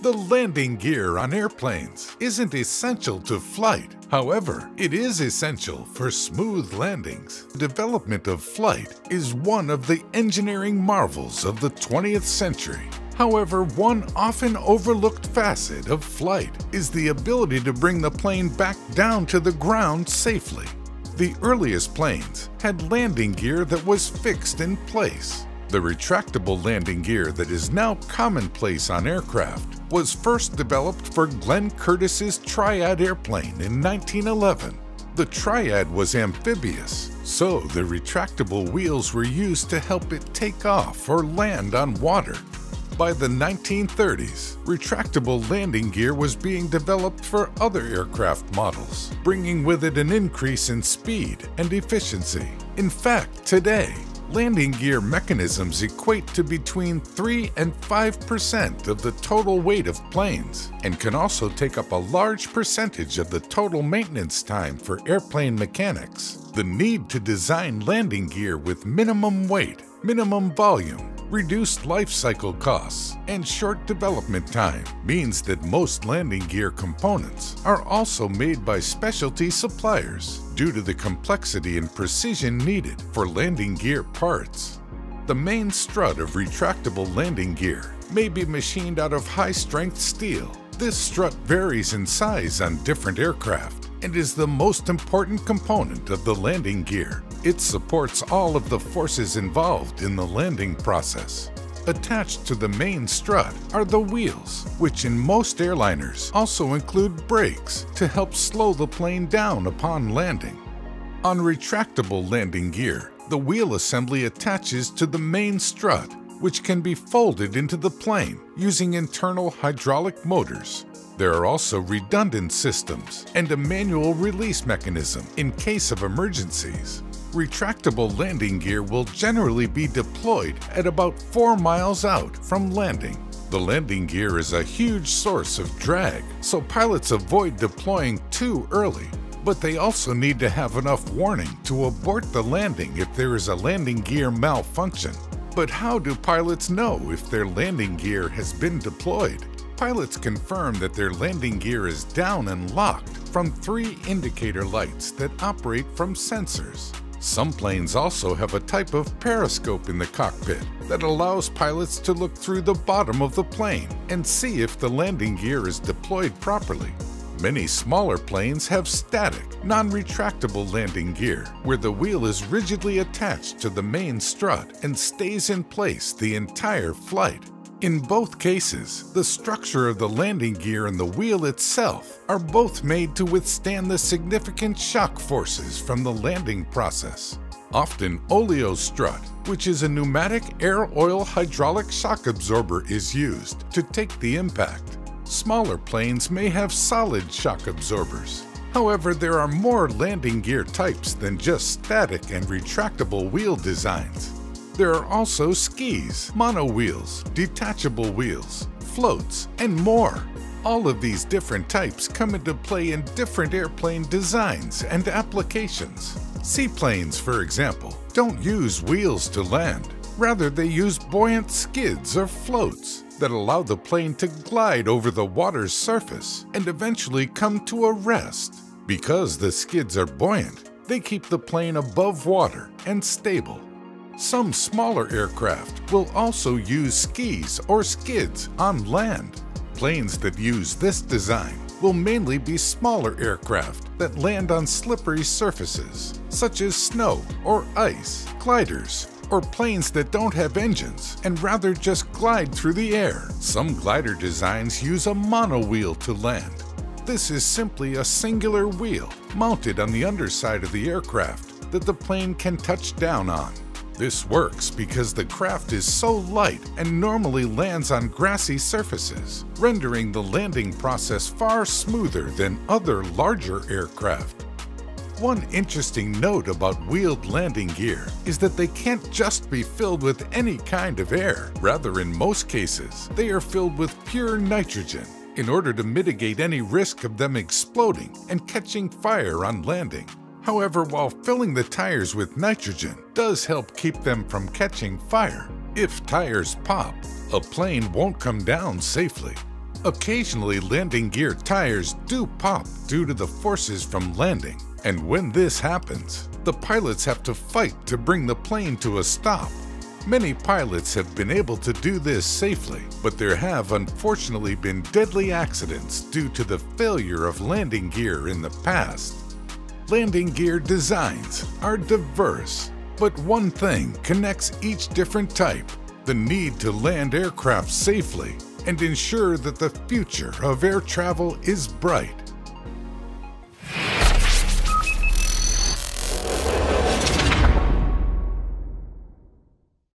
The landing gear on airplanes isn't essential to flight. However, it is essential for smooth landings. The development of flight is one of the engineering marvels of the 20th century. However, one often overlooked facet of flight is the ability to bring the plane back down to the ground safely. The earliest planes had landing gear that was fixed in place. The retractable landing gear that is now commonplace on aircraft was first developed for Glenn Curtiss's Triad airplane in 1911. The Triad was amphibious, so the retractable wheels were used to help it take off or land on water. By the 1930s, retractable landing gear was being developed for other aircraft models, bringing with it an increase in speed and efficiency. In fact, today, landing gear mechanisms equate to between 3 and 5% of the total weight of planes and can also take up a large percentage of the total maintenance time for airplane mechanics. The need to design landing gear with minimum weight, minimum volume, reduced life cycle costs, and short development time means that most landing gear components are also made by specialty suppliers due to the complexity and precision needed for landing gear parts. The main strut of retractable landing gear may be machined out of high-strength steel. This strut varies in size on different aircraft and is the most important component of the landing gear. It supports all of the forces involved in the landing process. Attached to the main strut are the wheels, which in most airliners also include brakes to help slow the plane down upon landing. On retractable landing gear, the wheel assembly attaches to the main strut, which can be folded into the plane using internal hydraulic motors. There are also redundant systems and a manual release mechanism in case of emergencies. Retractable landing gear will generally be deployed at about 4 miles out from landing. The landing gear is a huge source of drag, so pilots avoid deploying too early. But they also need to have enough warning to abort the landing if there is a landing gear malfunction. But how do pilots know if their landing gear has been deployed? Pilots confirm that their landing gear is down and locked from three indicator lights that operate from sensors. Some planes also have a type of periscope in the cockpit that allows pilots to look through the bottom of the plane and see if the landing gear is deployed properly. Many smaller planes have static, non-retractable landing gear, where the wheel is rigidly attached to the main strut and stays in place the entire flight. In both cases, the structure of the landing gear and the wheel itself are both made to withstand the significant shock forces from the landing process. Often oleo strut, which is a pneumatic air oil hydraulic shock absorber is used to take the impact. Smaller planes may have solid shock absorbers. However, there are more landing gear types than just static and retractable wheel designs. There are also skis, mono wheels, detachable wheels, floats, and more. All of these different types come into play in different airplane designs and applications. Seaplanes, for example, don't use wheels to land. Rather, they use buoyant skids or floats that allow the plane to glide over the water's surface and eventually come to a rest. Because the skids are buoyant, they keep the plane above water and stable. Some smaller aircraft will also use skis or skids on land. Planes that use this design will mainly be smaller aircraft that land on slippery surfaces, such as snow or ice, gliders, or planes that don't have engines and rather just glide through the air. Some glider designs use a monowheel to land. This is simply a singular wheel mounted on the underside of the aircraft that the plane can touch down on. This works because the craft is so light and normally lands on grassy surfaces, rendering the landing process far smoother than other larger aircraft. One interesting note about wheeled landing gear is that they can't just be filled with any kind of air. Rather, in most cases, they are filled with pure nitrogen in order to mitigate any risk of them exploding and catching fire on landing. However, while filling the tires with nitrogen does help keep them from catching fire, if tires pop, a plane won't come down safely. Occasionally, landing gear tires do pop due to the forces from landing, and when this happens, the pilots have to fight to bring the plane to a stop. Many pilots have been able to do this safely, but there have unfortunately been deadly accidents due to the failure of landing gear in the past. Landing gear designs are diverse, but one thing connects each different type the need to land aircraft safely and ensure that the future of air travel is bright.